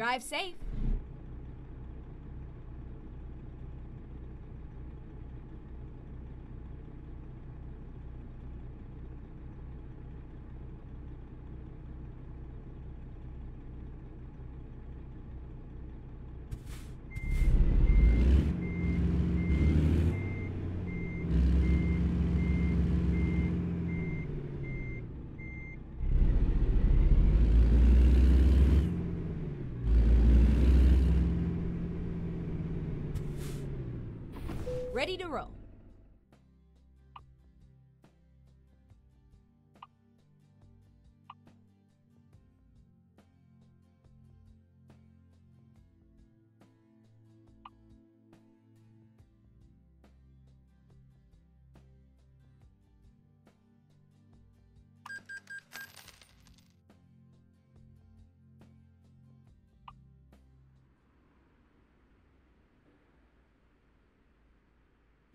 Drive safe. Ready to roll.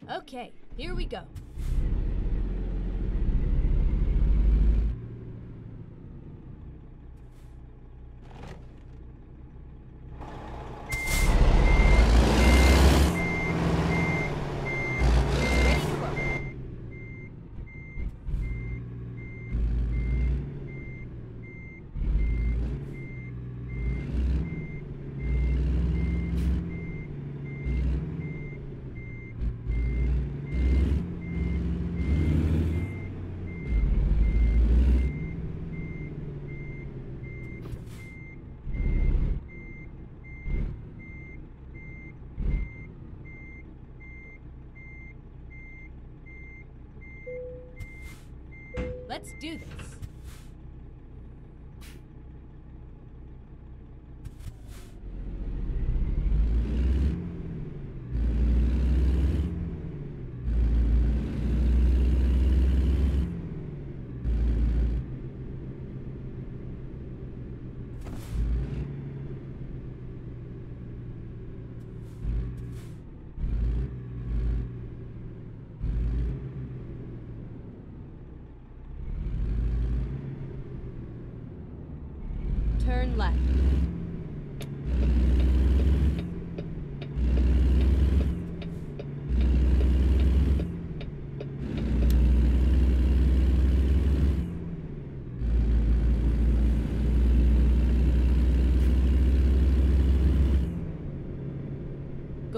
Okay, here we go. Ready to roll. Let's do this. Turn left.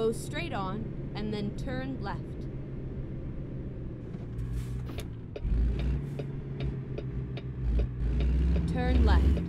Go straight on and then turn left. Turn left.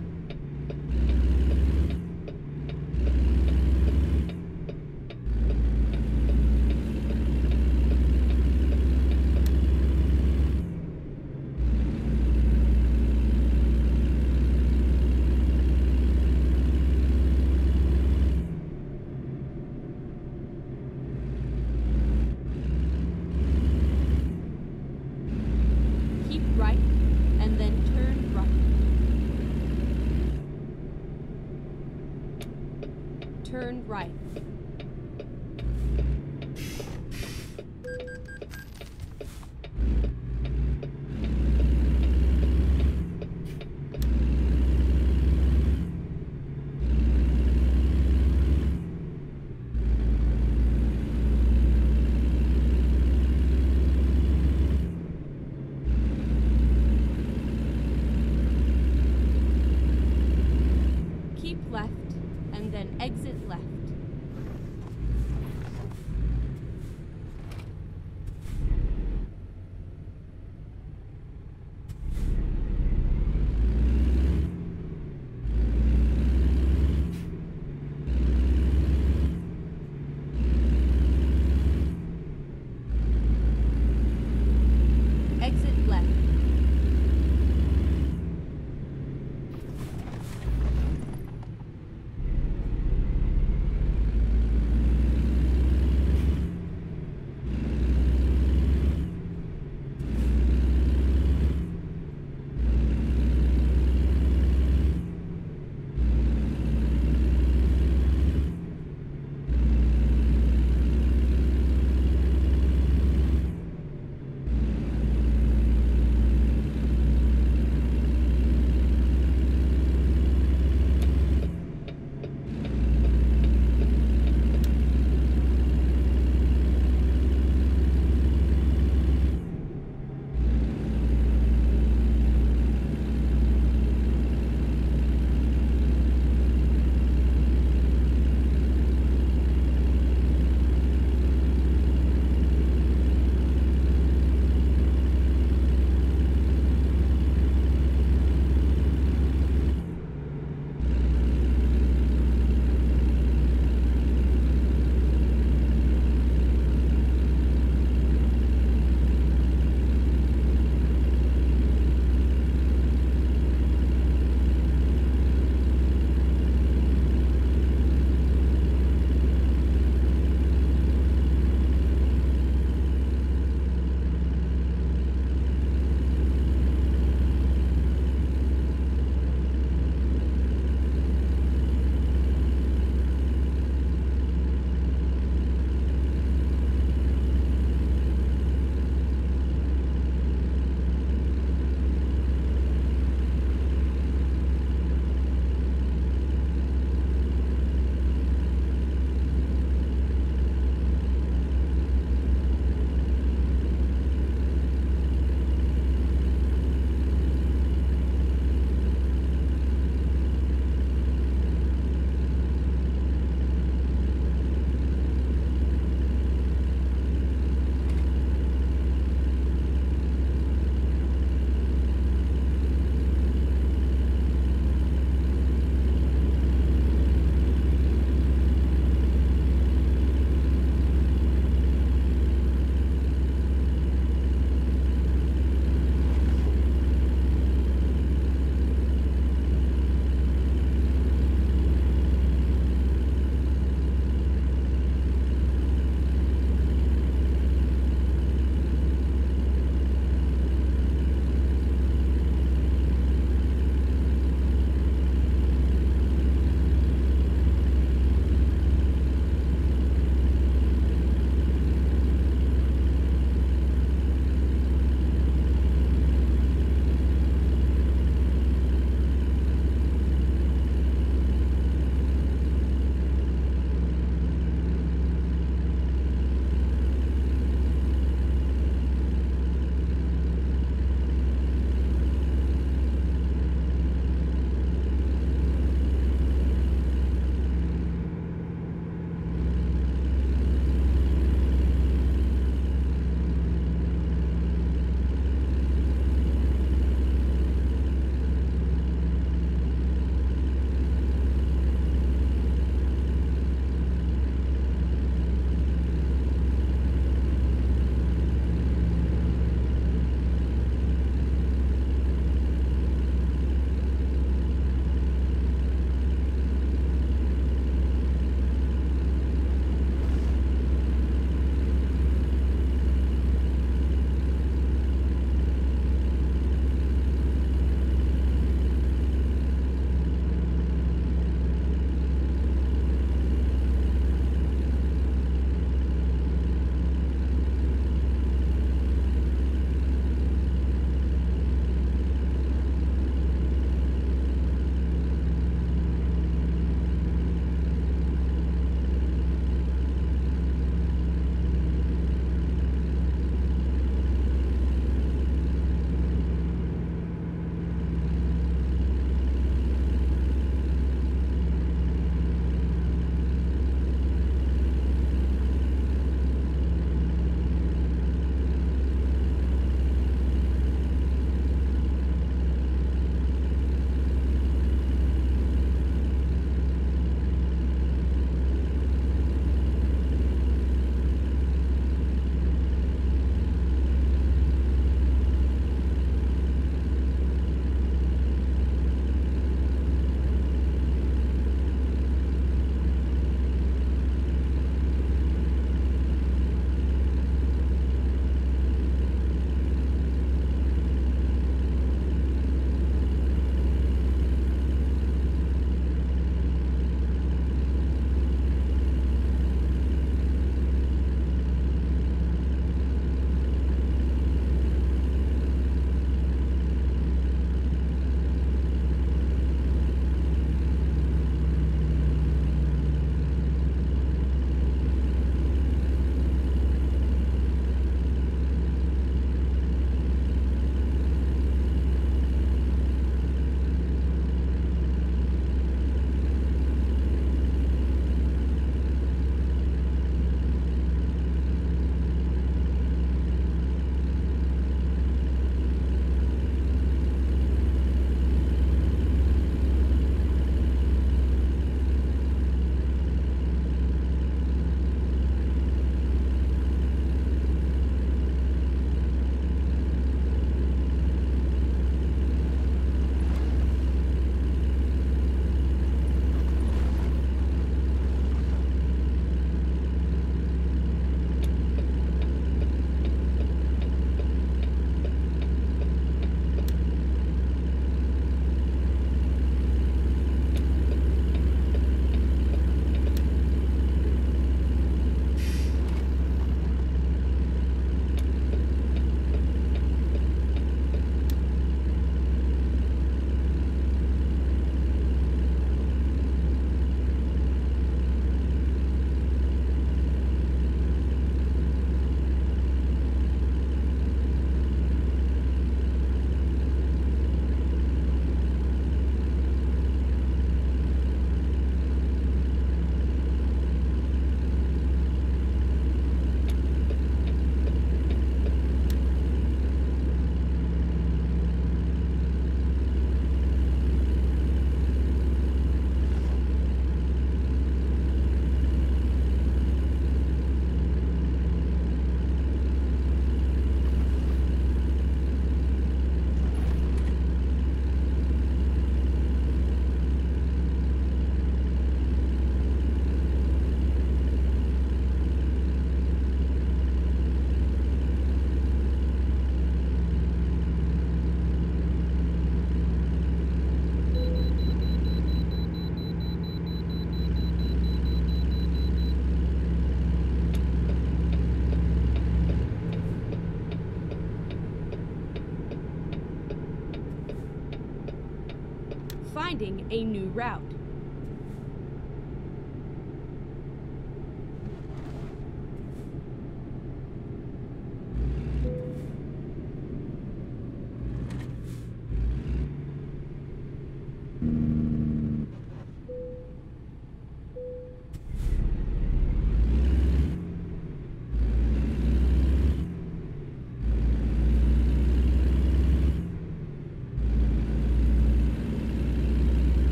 A new route.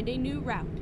Find a new route.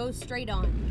Go straight on.